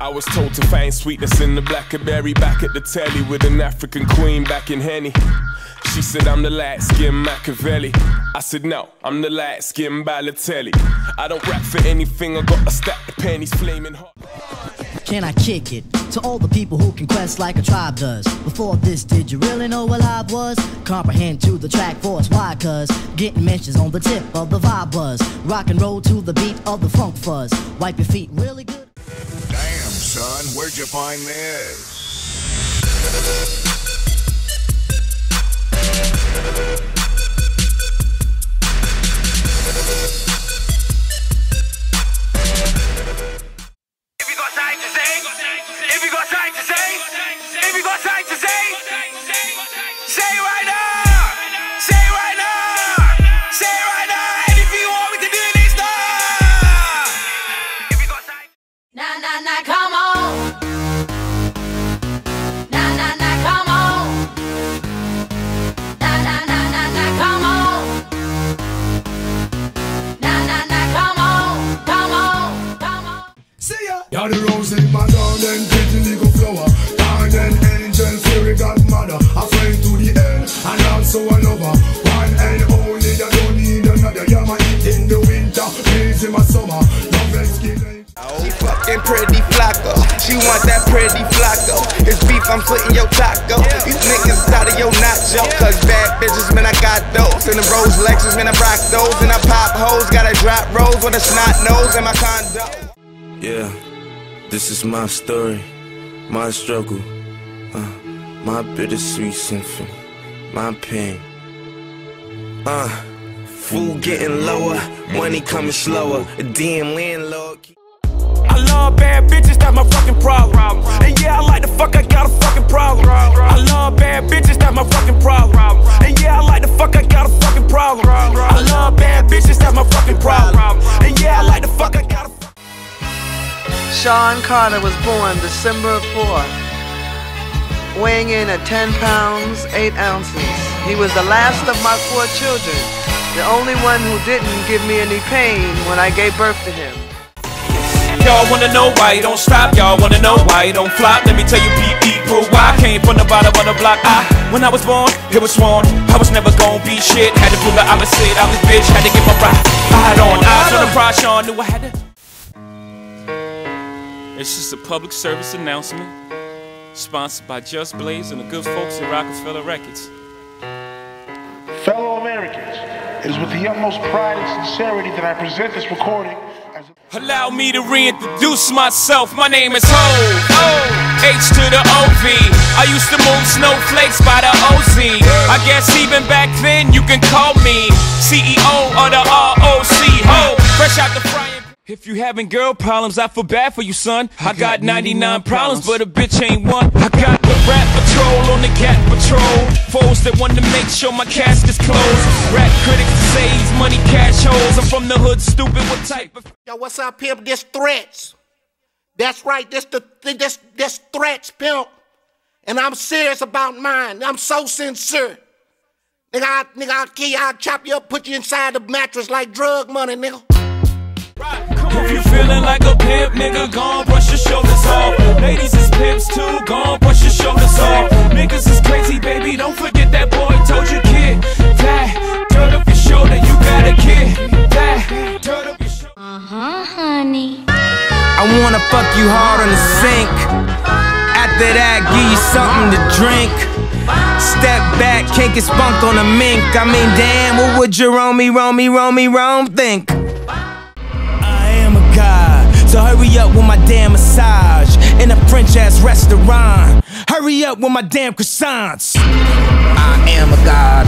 I was told to find sweetness in the blackberry back at the telly with an African queen back in Henny. She said I'm the light skinned Machiavelli. I said no, I'm the light skinned Balotelli. I don't rap for anything, I got a stack of pennies flaming hot. Can I kick it to all the people who can quest like a tribe does? Before this, did you really know what I was? Comprehend to the track force, why? Cuz getting mentions on the tip of the vibe buzz. Rock and roll to the beat of the funk fuzz. Wipe your feet really good. Son, where'd you find this? Rose in my down and pretty little flower. Down and angel, fairy godmother. A friend to the end, and also a lover. One and only, you don't need another. You're my heat in the winter, breeze in my summer. Love and skin. She fucking pretty flaco. She want that pretty flaco. It's beef, I'm slitting your taco. These niggas out of your nacho. Cause bad bitches, man, I got those. And the Rose Lexus, man, I rock those. And I pop hoes, got a drop rose with a snot nose in my condo. Yeah, this is my story, my struggle, uh, my bittersweet symphony, my pain. Uh, food getting lower, money coming slower, a damn landlord. I love bad bitches, that's my fucking problem. And yeah, I like the fuck, I got a fucking problem. I love bad bitches, that's my fucking problem. Sean Carter was born December 4th, weighing in at 10 pounds, 8 ounces. He was the last of my four children, the only one who didn't give me any pain when I gave birth to him. Y'all wanna know why you don't stop? Y'all wanna know why you don't flop? Let me tell you, people, why I came from the bottom of the block. I, when I was born, it was sworn I was never gonna be shit. Had to prove the opposite. I was bitch, had to get my pride. On, eyes on the prize. Sean knew I had to. It's just a public service announcement, sponsored by Just Blaze and the good folks at Rockefeller Records. Fellow Americans, it is with the utmost pride and sincerity that I present this recording as a Allow me to reintroduce myself. My name is Ho. H to the OV. I used to move snowflakes by the OZ. I guess even back then you can call me CEO of the ROC. Ho. Fresh out the frying. If you having girl problems, I feel bad for you, son. I got 99 problems, but a bitch ain't one. I got the rap patrol on the cat patrol. Foes that want to make sure my casket's closed. Rap critics say he's money cash holes. I'm from the hood, stupid. What type of Yo, what's up, pimp? This threats. That's right. This the this this threats, pimp. And I'm serious about mine. I'm so sincere. Nigga, I, nigga, I'll kill you. I'll chop you up, put you inside the mattress like drug money, nigga. If you feeling like a pimp, nigga, gon' brush your shoulders off. Ladies is pimps too, gon' brush your shoulders off. Niggas is crazy, baby, don't forget that boy told you, kid. That, turn up your shoulder, you got a kid. That, turn up your shoulder. Uh-huh, honey. I wanna fuck you hard on the sink. After that, give you something to drink. Step back, can't get spunked on a mink. I mean, damn, what would Jerome, Romy, Romy, Rome think? God, so hurry up with my damn massage in a French ass restaurant. Hurry up with my damn croissants. I am a god,